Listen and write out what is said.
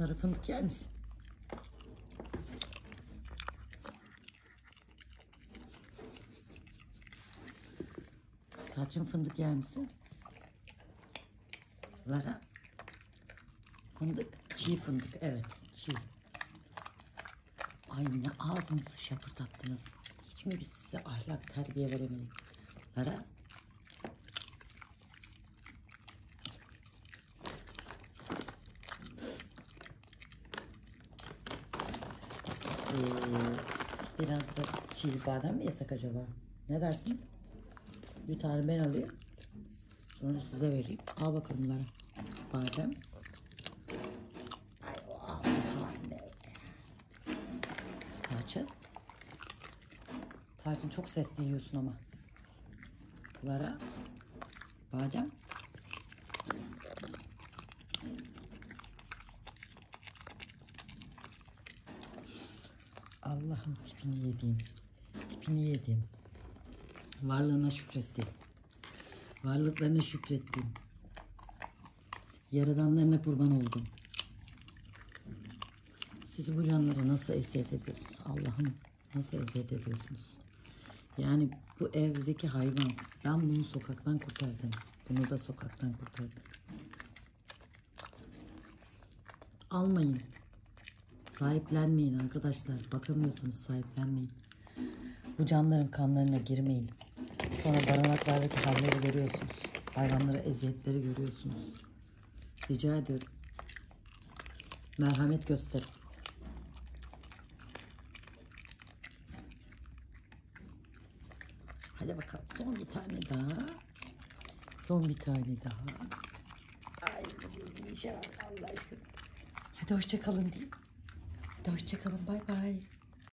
Lara fındık yer misin? Tarçın fındık yer misin? Lara. Fındık. Çiğ fındık. Evet. Çiğ. Ay ne ağzınızı şapırdattınız. Hiç mi biz size ahlak terbiye veremedik? Lara. Ee, biraz da çiğ badem mi yesek acaba? Ne dersiniz? Bir tane ben alayım. Sonra size vereyim. Al bakalım Lara. Badem. Tarçın. Tarçın çok sesli yiyorsun ama. Lara. Badem. Allah'ım tipini yediğim. Tipini yedim. Varlığına şükrettim. Varlıklarına şükrettim. Yaradanlarına kurban oldum. Siz bu canlara nasıl eziyet ediyorsunuz? Allah'ım nasıl eziyet ediyorsunuz? Yani bu evdeki hayvan. Ben bunu sokaktan kurtardım. Bunu da sokaktan kurtardım. Almayın. Sahiplenmeyin arkadaşlar. Bakamıyorsanız sahiplenmeyin. Bu canların kanlarına girmeyin. Sonra barınaklardaki halleri görüyorsunuz. Hayvanlara eziyetleri görüyorsunuz. Rica ediyorum. Merhamet gösterin. Hadi bakalım. Son bir tane daha. Son bir tane daha. Ay bak Allah aşkına. Hadi hoşça kalın diyeyim. Hadi hoşça kalın. Bay bay.